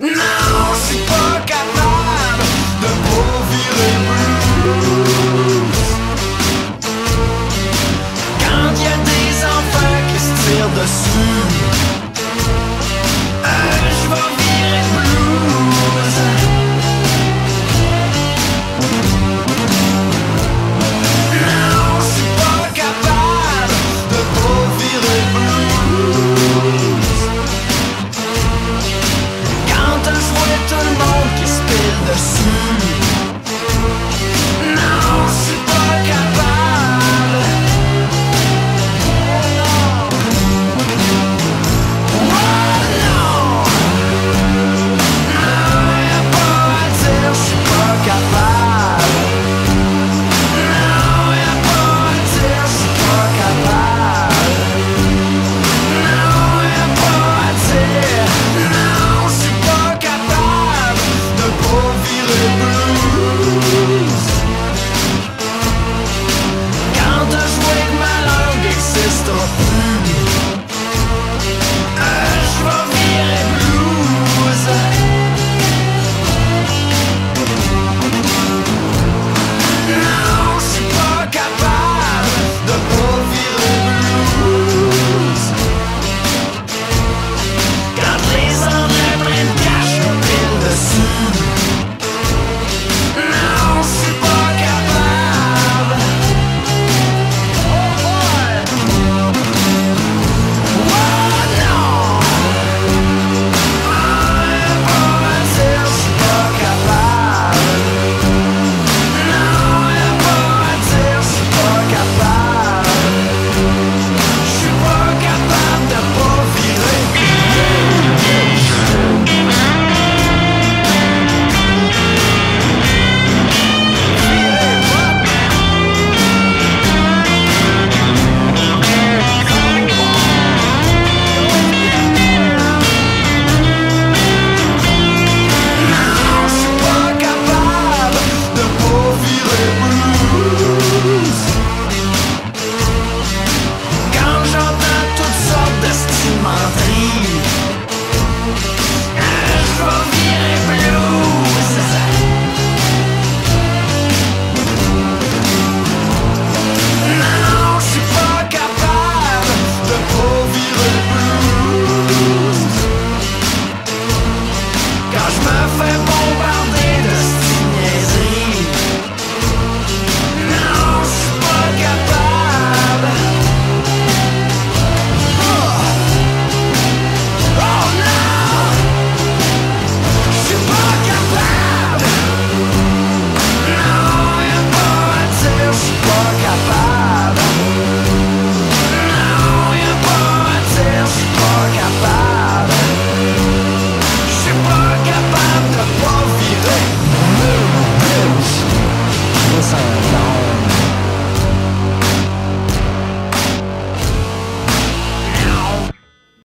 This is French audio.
Non, je suis pas capable de pas virer bleu.